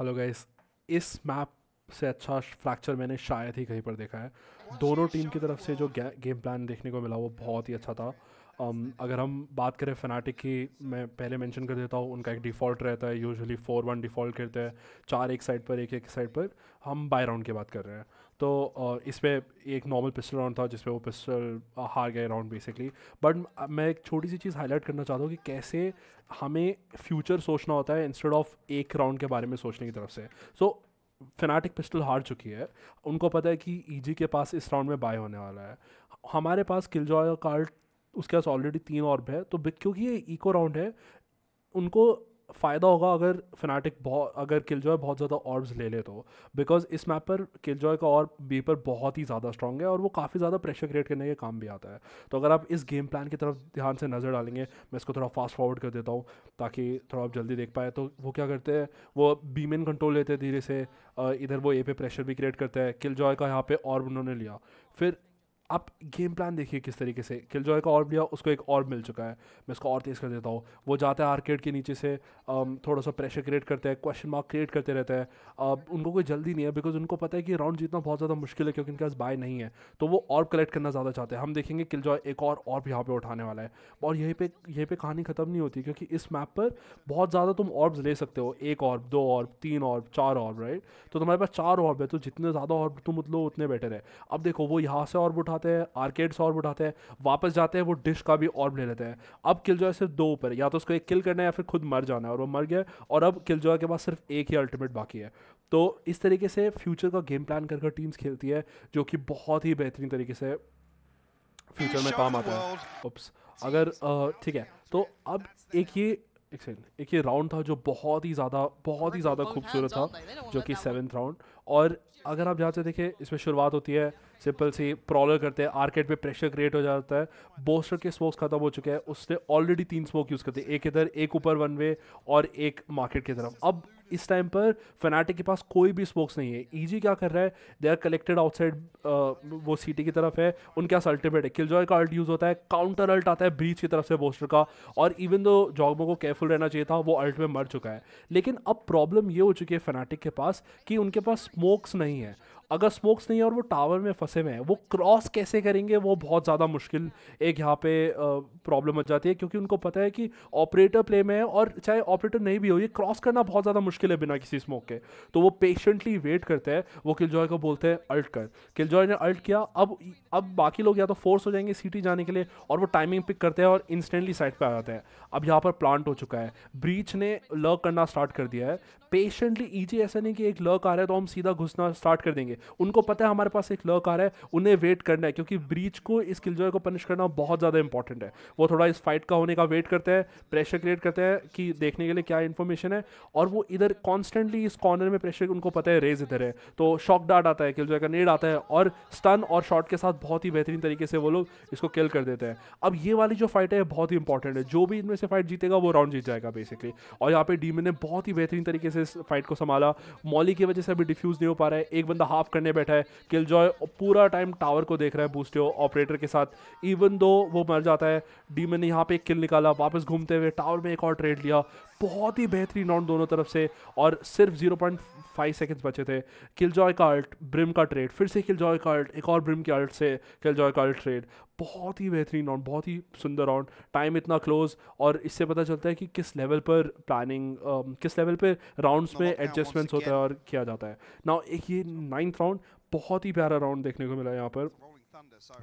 Hello guys इस map से अच्छा फ्रैक्चर मैंने शायद ही कहीं पर देखा है। दोनों टीम की तरफ़ से जो गेम प्लान देखने को मिला वो बहुत ही अच्छा था। Um, अगर हम बात करें फनाटिक की मैं पहले मेंशन कर देता हूँ उनका एक डिफ़ॉल्ट रहता है यूजुअली फोर वन डिफ़ॉल्ट करते हैं चार एक साइड पर एक एक साइड पर हम बाय राउंड की बात कर रहे हैं। तो uh, इस पर एक नॉर्मल पिस्टल राउंड था जिसपे वो पिस्टल हार गए राउंड बेसिकली बट मैं एक छोटी सी चीज़ हाईलाइट करना चाहता हूँ कि कैसे हमें फ्यूचर सोचना होता है इंस्टेड ऑफ़ एक राउंड के बारे में सोचने की तरफ़ से। सो so, फिनाटिक पिस्टल हार चुकी है। उनको पता है कि ईजी के पास इस राउंड में बाय होने वाला है। हमारे पास किल जॉय कार्ड उसके पास ऑलरेडी तीन ऑर्ब है तो क्योंकि ये इको राउंड है, उनको फ़ायदा होगा अगर फिनाटिक बहुत अगर किलजॉय बहुत ज़्यादा ऑर्ब्स ले ले तो। बिकॉज़ इस मैप पर किलजॉय का ऑर्ब बी पर बहुत ही ज़्यादा स्ट्रॉन्ग है और वो काफ़ी ज़्यादा प्रेशर क्रिएट करने के काम भी आता है। तो अगर आप इस गेम प्लान की तरफ़ ध्यान से नज़र डालेंगे, मैं इसको थोड़ा फास्ट फॉरवर्ड कर देता हूँ, ताकि थोड़ा आप जल्दी देख पाए। तो वो क्या करते हैं, वो बीमेन कंट्रोल लेते हैं धीरे से इधर वो ए पे प्रेशर भी क्रिएट करते हैं। किल जॉय का यहाँ पे ऑर्ब उन्होंने लिया। फिर आप गेम प्लान देखिए किस तरीके से। किल जॉय का ऑर्ब लिया, उसको एक और मिल चुका है। मैं इसको और तेज़ कर देता हूँ। वो जाता है आर्केड के नीचे से थोड़ा सा प्रेशर क्रिएट करते हैं क्वेश्चन मार्क क्रिएट करते रहते हैं। उनको कोई जल्दी नहीं है बिकॉज़ उनको पता है कि राउंड जीतना बहुत ज़्यादा मुश्किल है क्योंकि उनके पास बाय नहीं है। तो वो ऑर्ब कलेक्ट करना ज़्यादा चाहते हैं। हम देखेंगे किल जॉय एक और ऑर्ब यहाँ पर उठाने वाला है। और यहीं पर यहीं पर कहानी ख़त्म नहीं होती क्योंकि इस मैप पर बहुत ज़्यादा तुम ऑर्ब्स ले सकते हो। एक ऑर्ब दो ऑर्ब तीन ऑर्ब चार ऑर्ब राइट तो तुम्हारे पास चार ऑर्ब है तो जितने ज़्यादा ऑर्ब तुम लो उतने बेटर है। अब देखो, वो यहाँ से ऑर्ब उठाते हैं आर्केड ऑर्ब उठाते हैं वापस जाते हैं वो डिश का भी ऑर्ब ले लेते हैं। अब किल जो सिर्फ़ दो ऊपर या तो उसको एक किल करना है या फिर खुद मर जाना है और वो मर गया और अब किल के पास सिर्फ़ एक ही अल्टीमेट बाकी है। तो इस तरीके से फ्यूचर का गेम प्लान कर कर टीम्स खेलती है जो कि बहुत ही बेहतरीन तरीके से फ्यूचर में काम आता है। उप्स अगर ठीक है तो अब एक ये एक सेकेंड एक ये राउंड था जो बहुत ही ज़्यादा बहुत ही ज़्यादा खूबसूरत था जो कि सेवन्थ राउंड और अगर आप जहाँ से देखें इसमें शुरुआत होती है सिंपल सी प्रॉलर करते हैं आर्केट पे प्रेशर क्रिएट हो जाता है बोस्टर के स्मोक्स खत्म हो चुके हैं उसने ऑलरेडी तीन स्मोक यूज़ करते हैं एक इधर एक ऊपर वन वे और एक मार्केट की तरफ़। अब इस टाइम पर फनाटिक के पास कोई भी स्पोक्स नहीं है। ईजी क्या कर रहा है? दे आर कलेक्टेड आउटसाइड वो सिटी की तरफ़ है। उनके पास अल्टीमेट है। किलजॉय का अल्ट यूज़ होता है। काउंटर अल्ट आता है ब्रीच की तरफ़ से बोस्टर का। और इवन दो जॉगमो को केयरफुल रहना चाहिए था, वो अल्ट में मर चुका है। लेकिन अब प्रॉब्लम ये हो चुकी है फनाटिक के पास कि उनके पास स्मोक्स नहीं है। अगर स्मोक्स नहीं है और वो टावर में फंसे हुए हैं, वो क्रॉस कैसे करेंगे, वो बहुत ज़्यादा मुश्किल एक यहाँ पे प्रॉब्लम हो जाती है, क्योंकि उनको पता है कि ऑपरेटर प्ले में है और चाहे ऑपरेटर नहीं भी हो, ये क्रॉस करना बहुत ज़्यादा मुश्किल है बिना किसी स्मोक के। तो वो पेशेंटली वेट करते हैं, वो किलजॉय को बोलते हैं अल्ट कर। किलजॉय ने अल्ट किया, अब अब बाकी लोग या तो फोर्स हो जाएँगे सिटी जाने के लिए और वो टाइमिंग पिक करते हैं और इंस्टेंटली साइड पर आ जाते हैं। अब यहाँ पर प्लांट हो चुका है। ब्रीच ने लर्क करना स्टार्ट कर दिया है। पेशेंटली ईजी ऐसा नहीं कि एक लर्क आ रहा है तो हम सीधा घुसना स्टार्ट कर देंगे। उनको पता है हमारे पास एक लर्क आ रहा है, उन्हें वेट करना है, क्योंकि ब्रीच को, इस किलजॉय को पनिश करना बहुत ज़्यादा इंपॉर्टेंट है। वो थोड़ा इस फाइट का होने का वेट करते हैं प्रेशर क्रिएट करते हैं कि देखने के लिए क्या इन्फॉर्मेशन है, और वो इधर कॉन्स्टेंटली इस कॉर्नर में प्रेशर उनको पता है रेज इधर है। तो शॉक डार्ट आता है किलजॉय का नेड आता है, और स्टन और शॉट के साथ बहुत ही बेहतरीन तरीके से वो लोग इसको किल कर देते हैं। अब ये वाली जो फाइट है, बहुत ही इंपॉर्टेंट है। जो भी इनमें से फाइट जीतेगा, वो राउंड जीत जाएगा बेसिकली और यहाँ पे डीमन ने बहुत ही बेहतरीन तरीके से इस फाइट को संभाला। मॉली की वजह से अभी डिफ्यूज नहीं हो पा रहा है। एक बंदा हाफ़ करने बैठा है। किल जॉय पूरा टाइम टावर को देख रहा है बूस्टियो ऑपरेटर के साथ। इवन दो वो मर जाता है डीमन ने यहाँ पे एक किल निकाला, वापस घूमते हुए टावर में एक और ट्रेड लिया। बहुत ही बेहतरीन राउंड दोनों तरफ़ से और सिर्फ़ ज़ीरो पॉइंट फाइव सेकेंड्स बचे थे। किल जॉय का अल्ट ब्रिम का ट्रेड फिर से किल जॉय का अल्ट एक और ब्रिम के अल्ट से किल जॉय का अल्ट ट्रेड बहुत ही बेहतरीन राउंड बहुत ही सुंदर राउंड टाइम इतना क्लोज और इससे पता चलता है कि किस लेवल पर प्लानिंग किस लेवल पर राउंड्स में एडजस्टमेंट्स होता है और किया जाता है। ना एक ये नाइन्थ राउंड बहुत ही प्यारा राउंड देखने को मिला यहाँ पर।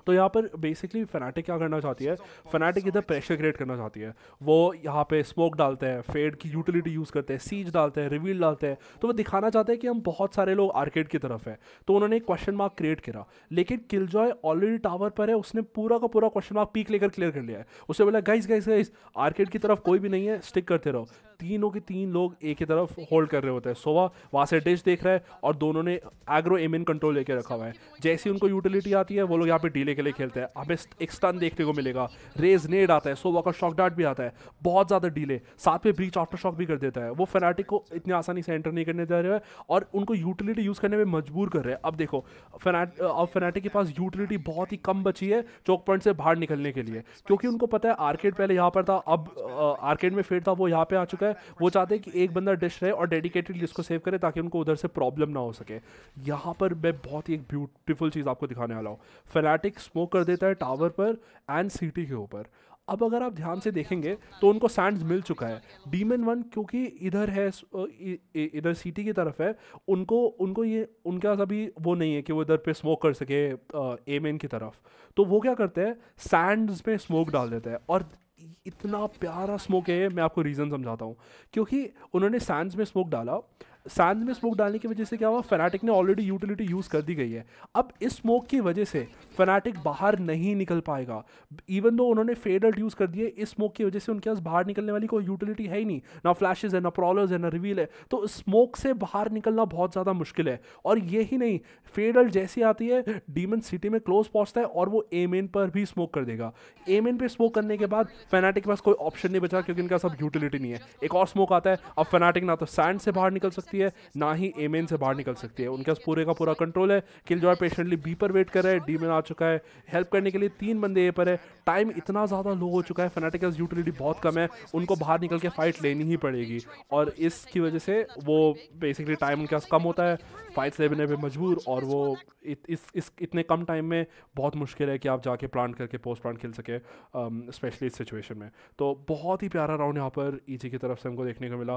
तो यहाँ पर बेसिकली फनाटिक क्या करना चाहती है? फनाटिक इधर प्रेशर क्रिएट करना चाहती है। वो यहाँ पे स्मोक डालते हैं फेड की यूटिलिटी यूज़ करते हैं सीज डालते हैं रिवील डालते हैं। तो वो दिखाना चाहते हैं कि हम बहुत सारे लोग आर्केड की तरफ़ है। तो उन्होंने एक क्वेश्चन मार्क क्रिएट करा। लेकिन किलजॉय ऑलरेडी टावर पर है उसने पूरा का पूरा क्वेश्चन मार्क पीक लेकर क्लियर कर लिया है। उसने बोला गाइस गाइस गाइस आर्केड की तरफ़ कोई भी नहीं है स्टिक करते रहो। तीनों के तीन लोग एक ही तरफ़ होल्ड कर रहे होते हैं। सोवा वहाँ से डिश देख रहा है और दोनों ने एग्रो एम इन कंट्रोल लेके रखा हुआ है। जैसी उनको यूटिलिटी आती है, वो लोग यहाँ पे डीले के लिए खेलते हैं। हमें एक स्टन देखने को मिलेगा। रेज नेड आता है, सोवा का शॉक डार्ट भी आता है। बहुत ज़्यादा डीले साथ में ब्रीच आफ्टर शॉक भी कर देता है। वो फेनाटिक को इतनी आसानी से एंटर नहीं करने दे रहे हैं और उनको यूटिलिटी यूज़ करने में मजबूर कर रहे हैं। अब देखो फेनाट अब फेनाटिक के पास यूटिलिटी बहुत ही कम बची है चौक पॉइंट से बाहर निकलने के लिए। क्योंकि उनको पता है आर्केड पहले यहाँ पर था, अब आर्केड में फेड था, वो यहाँ पे आ चुका है। है, वो चाहते हैं कि एक बंदा डिश रहे और डेडिकेटेडली इसको सेव करे ताकि उनको उधर से प्रॉब्लम ना हो सके। यहाँ पर मैं बहुत ही एक ब्यूटीफुल चीज़ आपको दिखाने वाला हूँ। फेनाटिक स्मोक कर देता है टावर पर एंड सिटी के ऊपर। अब अगर आप ध्यान से देखेंगे तो उनको सैंड्स मिल चुका है। डीमन वन क्योंकि इधर है इधर सिटी की तरफ़ है, उनको उनको ये, उनके पास अभी वो नहीं है कि वो इधर पे स्मोक कर सके एम की तरफ़। तो वो क्या करते हैं सैंड्स में स्मोक डाल देते हैं और इतना प्यारा स्मोक है, मैं आपको रीज़न समझाता हूँ। क्योंकि उन्होंने सैंड्स में स्मोक डाला सैंड में स्मोक डालने की वजह से क्या हुआ? फनाटिक ने ऑलरेडी यूटिलिटी यूज़ कर दी गई है। अब इस स्मोक की वजह से फनाटिक बाहर नहीं निकल पाएगा। इवन दो उन्होंने फेडल्ट यूज़ कर दिए इस स्मोक की वजह से उनके पास बाहर निकलने वाली कोई यूटिलिटी है ही नहीं। ना फ्लैशेज है, ना प्रॉलर्स है, ना रिवील है। तो स्मोक से बाहर निकलना बहुत ज़्यादा मुश्किल है। और ये ही नहीं फेडल्ट जैसी आती है डीमन सिटी में क्लोज पहुँचता है और वो एम एन पर भी स्मोक कर देगा। एम एन पर स्मोक करने के बाद फेनाटिक के पास कोई ऑप्शन नहीं बचा क्योंकि इनका सब यूटिलिटी नहीं है। एक और स्मोक आता है, अब फेनाटिक ना तो सैंड से बाहर निकल सकती सकती है, ना ही एमेन से बाहर निकल सकती है। उनके पास पूरे का पूरा कंट्रोल है। किल जॉय पेशेंटली बी पर वेट कर रहा है डी में आ चुका है। हेल्प करने के लिए तीन बंदे ए पर है। टाइम इतना ज़्यादा लो हो चुका है फनाटिकल्स यूटिलिटी बहुत कम है। उनको बाहर निकल के फाइट लेनी ही पड़ेगी। और इसकी वजह से वो बेसिकली टाइम उनके पास कम होता है। फाइट्स लेने पर मजबूर और वो इस इस, इतने कम टाइम में बहुत मुश्किल है कि आप जाके प्लांट करके पोस्ट प्लांट खेल सके स्पेशली इस सिचुएशन में। तो बहुत ही प्यारा राउंड यहाँ पर ईजी की तरफ़ से हमको देखने को मिला।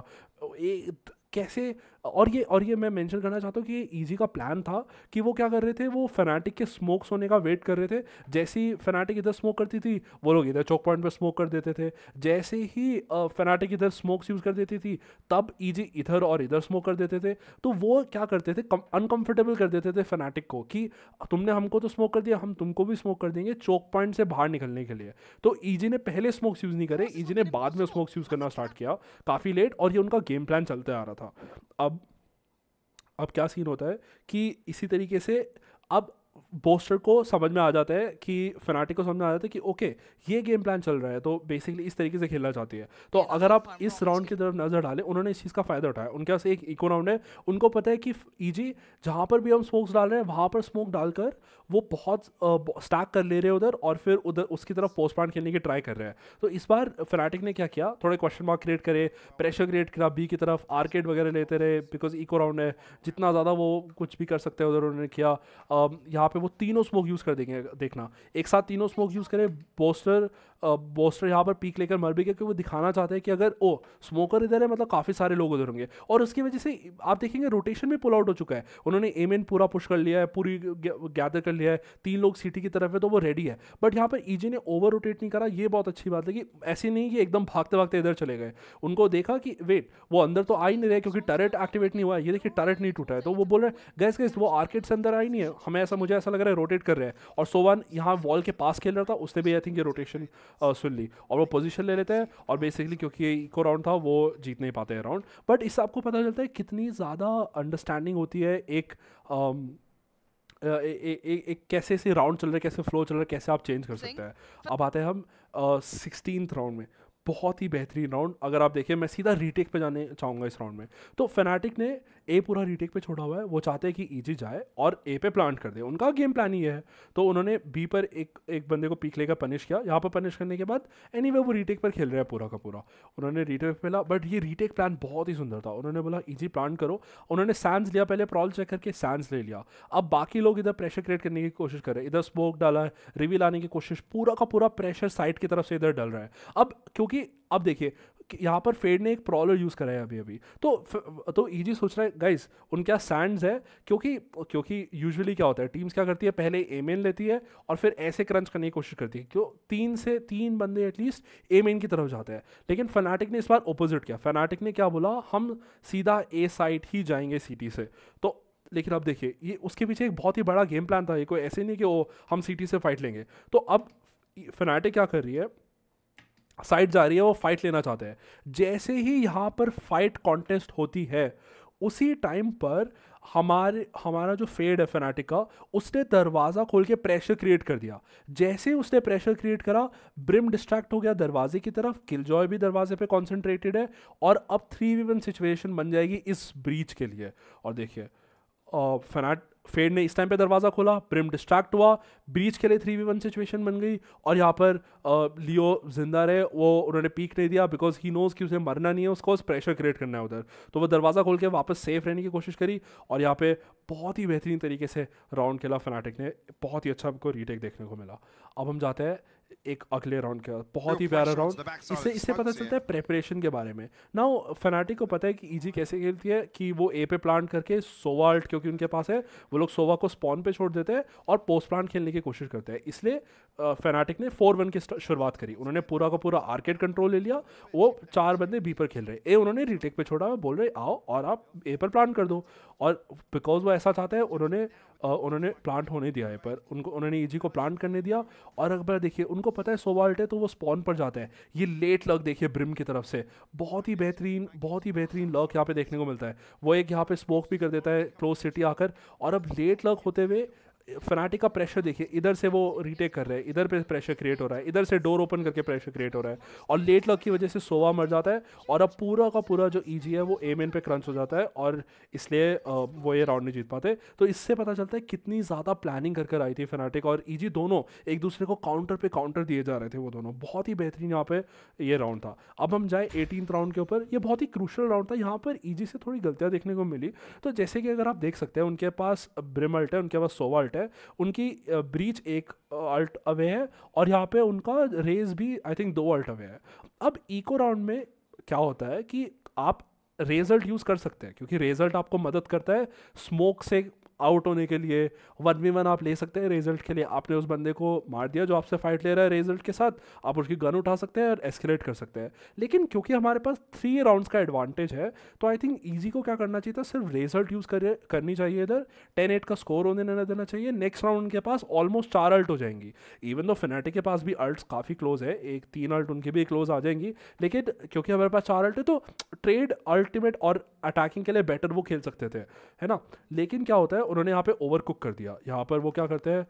एक कैसे और ये और ये मैं मेंशन करना चाहता हूँ कि ये ईजी का प्लान था कि वो क्या कर रहे थे, वो फनाटिक के स्मोक्स होने का वेट कर रहे थे। जैसे ही फनाटिक इधर स्मोक करती थी, वो लोग इधर चौक पॉइंट पर स्मोक कर देते थे। जैसे ही फनाटिक इधर स्मोक्स यूज़ कर देती थी, तब ईजी इधर और इधर स्मोक कर देते थे। तो वो क्या करते थे अनकम्फर्टेबल कर देते थे फनाटिक को कि तुमने हमको तो स्मोक कर दिया, हम तुमको भी स्मोक कर देंगे चौक पॉइंट से बाहर निकलने के लिए। तो ईजी ने पहले स्मोक्स यूज़ नहीं करे ईजी ने बाद में स्मोक्स यूज़ करना स्टार्ट किया, काफ़ी लेट और ये उनका गेम प्लान चलते आ रहा था। अब अब क्या सीन होता है कि इसी तरीके से अब बोस्टर को समझ में आ जाता है कि फनाटिक को समझ में आ जाता है कि ओके ये गेम प्लान चल रहा है तो बेसिकली इस तरीके से खेलना चाहती है। तो अगर आप इस राउंड की तरफ़ नज़र डालें उन्होंने इस चीज़ का फ़ायदा उठाया। उनके पास एक इको राउंड है। उनको पता है कि ईजी जहाँ पर भी हम स्मोक्स डाल रहे हैं वहाँ पर स्मोक डालकर वो बहुत स्टैक कर ले रहे हैं उधर और फिर उधर उसकी तरफ़ पोस्ट प्लांट खेलने की ट्राई कर रहे हैं। तो इस बार फनाटिक ने क्या किया? थोड़े क्वेश्चन मार्क क्रिएट करे प्रेशर क्रिएट करा बी की तरफ़ आर्केड वगैरह लेते रहे बिकॉज़ इको राउंड है। जितना ज़्यादा वो कुछ भी कर सकते हैं उधर उन्होंने किया। यहाँ पे वो तीनों स्मोक यूज़ कर देंगे, देखना। एक साथ तीनों स्मोक यूज़ करें पोस्टर बोस्टर यहाँ पर पीक लेकर मर भी गया, क्योंकि वो दिखाना चाहते हैं कि अगर, ओ स्मोकर इधर है मतलब काफ़ी सारे लोग उधर होंगे। और उसकी वजह से, आप देखेंगे रोटेशन में पुल आउट हो चुका है। उन्होंने एम एन पूरा पुश कर लिया है, पूरी गैदर कर लिया है, तीन लोग सिटी की तरफ़ है तो वो रेडी है। बट यहाँ पर ईजी ने ओवर रोटेट नहीं करा, ये बहुत अच्छी बात है कि ऐसी नहीं कि एकदम भागते भागते इधर चले गए। उनको देखा कि वेट वो अंदर तो आ ही नहीं रहे, क्योंकि टरेट एक्टिवेट नहीं हुआ है। ये देखिए टरेट नहीं टूटा है। तो वो बोल रहे हैं गैस गैस वो आर्केट से अंदर आई नहीं है। हमें ऐसा, मुझे ऐसा लग रहा है रोटेट कर रहे हैं। और सोवान यहाँ वॉल के पास खेल रहा था उसने भी आई थिंक ये रोटेशन सुन ली। और वो पोजीशन ले लेते हैं और बेसिकली क्योंकि ये इको राउंड था वो जीत नहीं पाते हैं राउंड बट इससे आपको पता चलता है कितनी ज़्यादा अंडरस्टैंडिंग होती है एक um, एक एक कैसे से राउंड चल रहा है कैसे फ्लो चल रहा है कैसे आप चेंज कर सकते हैं। अब आते हैं हम सिक्सटीन राउंड में। बहुत ही बेहतरीन राउंड अगर आप देखें मैं सीधा रीटेक पे जाने चाहूँगा इस राउंड में। तो फेनाटिक ने ए पूरा रीटेक पे छोड़ा हुआ है। वो चाहते हैं कि ईजी जाए और ए पे प्लांट कर दे। उनका गेम प्लान ही है। तो उन्होंने बी पर एक एक बंदे को पीक लेकर पनिश किया। यहाँ पर पनिश करने के बाद एनी anyway, वो रीटेक पर खेल रहे हैं पूरा का पूरा। उन्होंने रीटेक मिला बट ये रीटेक प्लान बहुत ही सुंदर था। उन्होंने बोला ईजी प्लान करो। उन्होंने सैंस लिया पहले प्रॉल चेक करके सैंस ले लिया। अब बाकी लोग इधर प्रेशर क्रिएट करने की कोशिश कर रहे हैं। इधर स्मोक डाला है रिवील आने की कोशिश पूरा का पूरा प्रेशर साइड की तरफ़ से इधर डल रहा है। अब क्योंकि अब देखिए यहाँ पर फेड ने एक प्रॉलर यूज़ करा है अभी अभी। तो तो ईजी सोच रहा है गाइस उनके यहाँ सैंड्स है? क्योंकि क्योंकि यूजुअली क्या होता है टीम्स क्या करती है? पहले एम एन लेती है और फिर ऐसे क्रंच करने की कोशिश करती है। क्यों? तीन से तीन बंदे एटलीस्ट एम एन की तरफ़ जाते हैं। लेकिन फनाटिक ने इस बार अपोजिट किया। फनाटिक ने क्या बोला? हम सीधा ए साइड ही जाएँगे सिटी से। तो लेकिन अब देखिए, ये उसके पीछे एक बहुत ही बड़ा गेम प्लान था। ये कोई ऐसे नहीं कि वो हम सिटी से फाइट लेंगे। तो अब फनाटिक क्या कर रही है? साइड जा रही है, वो फाइट लेना चाहते हैं। जैसे ही यहाँ पर फाइट कॉन्टेस्ट होती है, उसी टाइम पर हमारे, हमारा जो फेड है फनाटिक का, उसने दरवाज़ा खोल के प्रेशर क्रिएट कर दिया। जैसे ही उसने प्रेशर क्रिएट करा ब्रिम डिस्ट्रैक्ट हो गया दरवाजे की तरफ़ किल जॉय भी दरवाजे पे कॉन्सेंट्रेटेड है और अब थ्री वी वन सिचुएशन बन जाएगी इस ब्रीच के लिए। और देखिए फनाट फेड ने इस टाइम पे दरवाज़ा खोला प्रिम डिस्ट्रैक्ट हुआ ब्रीच के लिए थ्री वी वन सिचुएशन बन गई और यहाँ पर लियो ज़िंदा रहे, वो उन्होंने पीक नहीं दिया बिकॉज़ ही नोज़ कि उसे मरना नहीं है, उसको उस प्रेशर क्रिएट करना है उधर। तो वो दरवाज़ा खोल के वापस सेफ़ रहने की कोशिश करी और यहाँ पे बहुत ही बेहतरीन तरीके से राउंड खेला फनाटिक ने। बहुत ही अच्छा हमको रीटेक देखने को मिला। अब हम जाते हैं एक अगले राउंड के बहुत ही प्यारा राउंड इससे इससे पता चलता है प्रेपरेशन के बारे में। ना फनाटिक को पता है कि ईजी कैसे खेलती है कि वो ए पे प्लांट करके सोवा अल्ट क्योंकि उनके पास है वो लोग सोवा को स्पॉन पे छोड़ देते हैं और पोस्ट प्लांट खेलने की कोशिश करते हैं। इसलिए फनाटिक ने फोर वन की शुरुआत करी। उन्होंने पूरा का पूरा आर्केड कंट्रोल ले लिया। वो चार बंदे बी पर खेल रहे। ए, उन्होंने रिटेक पे छोड़ा। बोल रहे, आओ और आप ए पर प्लांट कर दो। और बिकॉज़ वो ऐसा चाहते हैं, उन्होंने उन्होंने प्लांट होने दिया है पर। उनको, उन्होंने ईजी को प्लांट करने दिया। और अगर देखिए, उनको पता है सोवाल्ट है तो वो स्पॉन पर जाता है। ये लेट लक देखिए ब्रिम की तरफ़ से। बहुत ही बेहतरीन, बहुत ही बेहतरीन लक यहाँ पे देखने को मिलता है। वो एक यहाँ पे स्मोक भी कर देता है क्लोज सिटी आकर। और अब लेट लक होते हुए फनाटिक का प्रेशर देखिए, इधर से वो रीटेक कर रहे हैं, इधर पे प्रेशर क्रिएट हो रहा है, इधर से डोर ओपन करके प्रेशर क्रिएट हो रहा है और लेट लक की वजह से सोवा मर जाता है और अब पूरा का पूरा जो ईजी है वो एम एन पे क्रंच हो जाता है और इसलिए वो ये राउंड नहीं जीत पाते। तो इससे पता चलता है कितनी ज़्यादा प्लानिंग कर कर आई थी फनाटिक और ईजी दोनों एक दूसरे को काउंटर पे काउंटर दिए जा रहे थे वो दोनों। बहुत ही बेहतरीन यहाँ पे ये राउंड था। अब हम जाए एटीन राउंड के ऊपर, ये बहुत ही क्रूशल राउंड था, यहाँ पर ईजी से थोड़ी गलतियाँ देखने को मिली। तो जैसे कि अगर आप देख सकते हैं, उनके पास ब्रिमल्ट है, उनके पास सोवाल्ट है उनकी ब्रीच एक अल्ट अवे है और यहाँ पे उनका रेज भी आई थिंक दो अल्ट अवे है। अब इको राउंड में क्या होता है कि आप रेजल्ट यूज़ कर सकते हैं, क्योंकि रेजल्ट आपको मदद करता है स्मोक से आउट होने के लिए वन वी वन आप ले सकते हैं रिज़ल्ट के लिए। आपने उस बंदे को मार दिया जो आपसे फाइट ले रहा है रिज़ल्ट के साथ। आप उसकी गन उठा सकते हैं और एस्केलेट कर सकते हैं। लेकिन क्योंकि हमारे पास थ्री राउंड्स का एडवांटेज है तो आई थिंक ईजी को क्या करना चाहिए था? सिर्फ़ रिज़ल्ट यूज़ कर करनी चाहिए इधर। टेन एट का स्कोर होने नहीं देना चाहिए। नेक्स्ट राउंड उनके पास ऑलमोस्ट चार अल्ट हो जाएँगी। इवन दो फिनेटिक के पास भी अल्ट काफ़ी क्लोज है, एक तीन अल्ट उनके भी क्लोज आ जाएँगी। लेकिन क्योंकि हमारे पास चार अल्ट है तो ट्रेड अल्टीमेट और अटैकिंग के लिए बेटर वो खेल सकते थे, है ना? लेकिन क्या होता है उन्होंने यहाँ पे ओवर कुक कर दिया। यहाँ पर वो क्या करते हैं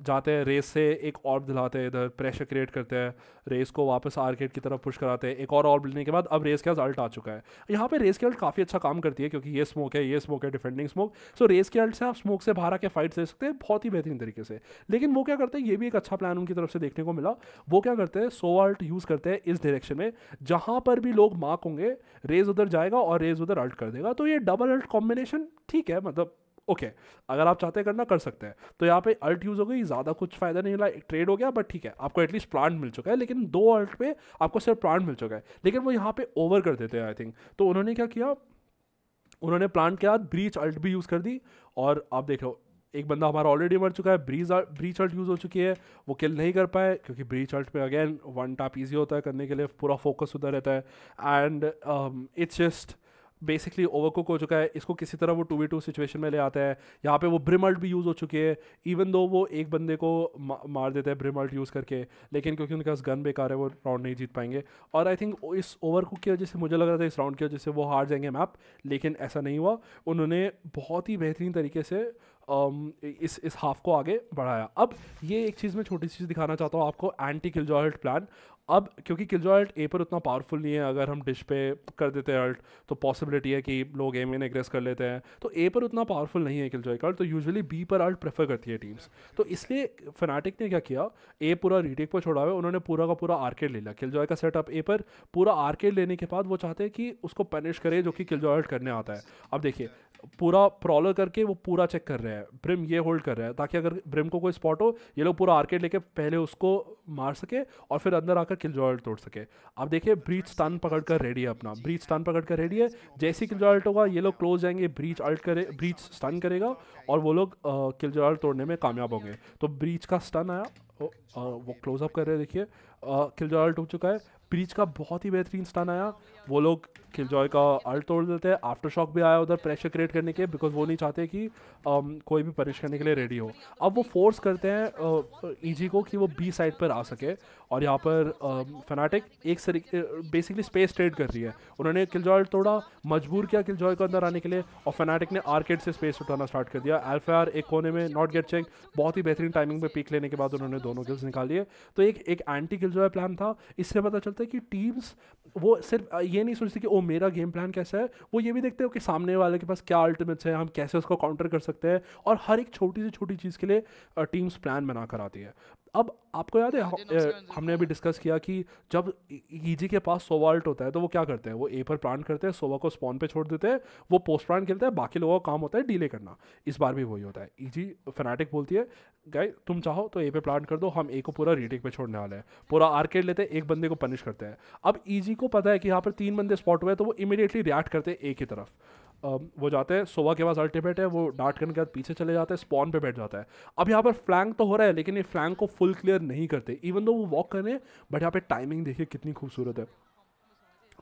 जाते हैं रेस से एक और दिलाते हैं इधर प्रेशर क्रिएट करते हैं रेस को वापस आर्केट की तरफ़ पुश कराते हैं, एक और ऑर्ब लेने के बाद अब रेस के अल्ट आ चुका है। यहाँ पे रेस के अल्ट काफ़ी अच्छा काम करती है क्योंकि ये स्मोक है, ये स्मोक है डिफेंडिंग स्मोक सो रेस के अल्ट से आप स्मोक से बाहर आके फाइट दे सकते हैं बहुत ही बेहतरीन तरीके से। लेकिन वो क्या करते हैं, ये भी एक अच्छा प्लान उनकी तरफ़ से देखने को मिला। वो क्या करते हैं सो अल्ट यूज़ करते हैं इस डायरेक्शन में, जहाँ पर भी लोग मार्क होंगे रेज उधर जाएगा और रेज उधर अल्ट कर देगा। तो ये डबल अल्ट कॉम्बिनेशन ठीक है मतलब ओके अगर आप चाहते हैं करना, कर सकते हैं। तो यहाँ पे अल्ट यूज़ हो गई, ज़्यादा कुछ फ़ायदा नहीं मिला ट्रेड हो गया बट ठीक है, आपको एटलीस्ट प्लांट मिल चुका है, लेकिन दो अल्ट पे आपको सिर्फ़ प्लांट मिल चुका है। लेकिन वो यहाँ पे ओवर कर देते हैं आई थिंक तो उन्होंने क्या किया? उन्होंने प्लांट के बाद ब्रीच अल्ट भी यूज़ कर दी, और आप देख लो एक बंदा हमारा ऑलरेडी मर चुका है ब्रीज ब्रीच अल्ट यूज़ हो चुकी है, वो किल नहीं कर पाए, क्योंकि ब्रीच अल्ट पे अगेन वन टैप इजी होता है करने के लिए, पूरा फोकस उधर रहता है। And it's just basically overcook हो चुका है इसको किसी तरह वो टू वी टू सिचुएशन में ले आता है। यहाँ पे वो ब्रिमल्ट भी यूज़ हो चुकी है इवन दो वो एक बंदे को मार देते हैं ब्रिमल्ट यूज़ करके लेकिन क्योंकि उनके पास गन बेकार है वो राउंड नहीं जीत पाएँगे। और आई थिंक इस ओवरकुक की वजह से मुझे लग रहा था इस राउंड की वजह से वो हार जाएँगे मैप लेकिन ऐसा नहीं हुआ। उन्होंने बहुत ही बेहतरीन तरीके से um, इस इस हाफ़ को आगे बढ़ाया। अब ये एक चीज़ मैं छोटी सी चीज़ दिखाना चाहता हूँ आपको एंटी किल जॉल्ट प्लान अब क्योंकि किलजो अल्ट ए पर उतना पावरफुल नहीं है, अगर हम डिश पे कर देते हैं अल्ट तो पॉसिबिलिटी है कि लोग ए में एग्रेस कर लेते हैं। तो ए पर उतना पावरफुल नहीं है किलजॉय का अल्ट तो यूजुअली बी पर अल्ट प्रेफर करती है टीम्स तो इसलिए फनाटिक ने क्या किया? ए पूरा रीटेक पर छोड़ा हुआ उन्होंने पूरा का पूरा आर्केड ले लिया। किलजॉय का सेटअप ए पर पूरा आर्केड लेने के बाद वो चाहते हैं कि उसको पनिश करे, जो कि किलजॉय अल्ट करने आता है। अब देखिए पूरा प्रॉलर करके वो पूरा चेक कर रहे हैं। ब्रिम ये होल्ड कर रहा है ताकि अगर ब्रिम को कोई स्पॉट हो, ये लोग पूरा आर्केड लेके पहले उसको मार सके और फिर अंदर आकर किल तोड़ सके। अब देखिए ब्रीच स्टन पकड़ कर रेडी है अपना। ब्रीच स्टन पकड़ कर रेडी है। जैसे किल जॉल्ट होगा, ये लोग क्लोज जाएँगे ब्रीच अल्ट करे ब्रीच स्टन करेगा और वो लोग किल तोड़ने में कामयाब होंगे। तो ब्रीच का स्टन आया। वो क्लोज अप कर रहे हैं, देखिए। किल जॉल्ट हो चुका है। ब्रीच का बहुत ही बेहतरीन स्टन आया। वो लोग खिल किलजॉय का अल्ट तोड़ देते हैं। आफ्टर शॉक भी आया उधर प्रेशर क्रिएट करने के बिकॉज़ वो नहीं चाहते कि um, कोई भी पनिश करने के लिए रेडी हो। अब वो फोर्स करते हैं ईजी uh, को कि वो बी साइड पर आ सके। और यहाँ पर फनाटिक एक बेसिकली स्पेस ट्रेड कर रही है। उन्होंने किलजॉय थोड़ा मजबूर किया किलजॉय को अंदर आने के लिए और फनाटिक ने आर्केड से स्पेस उठाना स्टार्ट कर दिया। एल्फार एक कोने में नॉट गेट चेक बहुत ही बेहतरीन टाइमिंग में पीक लेने के बाद उन्होंने दोनों किल्स लिए। तो एक एक एंटी किलजॉय प्लान था। इससे पता चलता है कि टीम्स वो सिर्फ़ ये नहीं सोचते कि, ओ, मेरा गेम प्लान कैसा है? वो ये भी देखते हो कि सामने वाले के पास क्या अल्टीमेट्स है, हम कैसे उसको काउंटर कर सकते हैं और हर एक छोटी से छोटी चीज़ के लिए टीम्स प्लान बना कर आती है। अब आपको याद है हमने अभी डिस्कस किया कि जब ईजी के पास सोवाल्ट होता है तो वो क्या करते हैं? वो ए पर प्लांट करते हैं सोवा को स्पॉन पे छोड़ देते हैं वो पोस्ट प्लांट खेलते हैं बाकी लोगों का काम होता है डीले करना। इस बार भी वही होता है। ईजी फनाटिक बोलती है गाय तुम चाहो तो ए पे प्लांट कर दो हम ए को पूरा रीटेक पे छोड़ने वाले हैं। पूरा आर्केड लेते हैं एक बंदे को पनिश करते हैं। अब ईजी को पता है कि यहाँ पर तीन बंदे स्पॉट हुए तो वो इमीडिएटली रिएक्ट करते हैं ए की तरफ़। वो जाते हैं, सोवा के पास अल्टीमेट है, वो डार्ट करने के बाद पीछे चले जाते हैं स्पॉन पे बैठ जाता है। अब यहाँ पर फ्लैंक तो हो रहा है, लेकिन ये फ्लैंक को फुल क्लियर नहीं करते। इवन दो वो वॉक कर रहे हैं बट यहाँ पे टाइमिंग देखिए कितनी खूबसूरत है।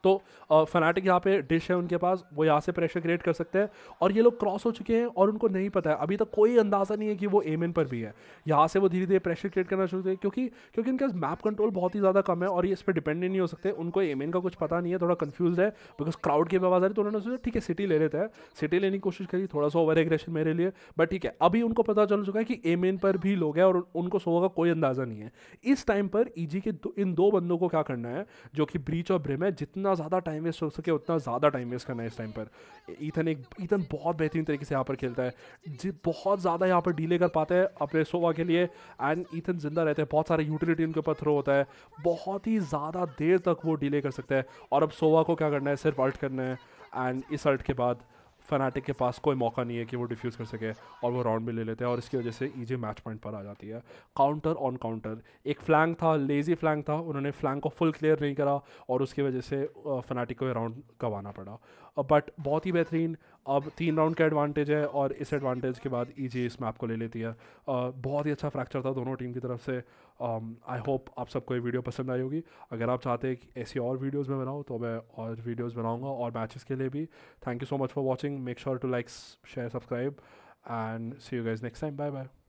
तो फनाटिक यहाँ पे डिश है उनके पास, वो यहाँ से प्रेशर क्रिएट कर सकते हैं। और ये लोग क्रॉस हो चुके हैं और उनको नहीं पता है। अभी तक कोई अंदाज़ा नहीं है कि वो एम एन पर भी है। यहाँ से वो धीरे धीरे प्रेशर क्रिएट करना शुरू करें, क्योंकि क्योंकि पास मैप कंट्रोल बहुत ही ज़्यादा कम है और ये इस पर डिपेंडेंट नहीं हो सकते। उनको एम एन का कुछ पता नहीं है, थोड़ा कन्फ्यूज़ है बिकॉज़ क्राउड की आवाज़ आ रही तो उन्होंने सोचा, ठीक है सिटी ले लेते हैं। सिटी लेने की कोशिश करी, थोड़ा सा ओवर एग्रेशन मेरे लिए बट ठीक है, अभी उनको पता चल चुका है कि एम पर भी लोग हैं और उनको सो का कोई अंदाज़ा नहीं है। इस टाइम पर ईजी के इन दो बंदों को क्या करना है, जो कि ब्रीच और ब्रिम है जितना ज़्यादा टाइम वेस्ट हो सके, उतना ज़्यादा टाइम वेस्ट करना है इस टाइम पर। ईथन एक ईथन बहुत बेहतरीन तरीके से यहाँ पर खेलता है। जी, बहुत ज़्यादा यहाँ पर डीले कर पाते हैं अपने सोवा के लिए एंड ईथन ज़िंदा रहते हैं। बहुत सारे यूटिलिटी उनके ऊपर थ्रो होता है। बहुत ही ज़्यादा देर तक वो डीले कर सकता है। और अब सोवा को क्या करना है? सिर्फ़ अल्ट करना है एंड इस अल्ट के बाद फनाटिक के पास कोई मौका नहीं है कि वो डिफ्यूज़ कर सके और वो राउंड भी ले लेते हैं और इसकी वजह से ईजी मैच पॉइंट पर आ जाती है। काउंटर ऑन काउंटर एक फ्लैंक था लेज़ी फ्लैंक था, उन्होंने फ्लैंक को फुल क्लियर नहीं करा और उसकी वजह से फनाटिक को राउंड गंवाना पड़ा। बट बहुत ही बेहतरीन। अब तीन राउंड का एडवांटेज है और इस एडवांटेज के बाद ईजी इस मैप को ले लेती है। बहुत ही अच्छा फ्रैक्चर था दोनों टीम की तरफ़ से। आई um, होप आप सबको ये वीडियो पसंद आई होगी। अगर आप चाहते हैं कि ऐसी और वीडियोज़ में बनाऊँ तो मैं और वीडियोज़ बनाऊँगा और मैचेस के लिए भी। Thank you so much for watching make sure to like share subscribe and see you guys next time bye bye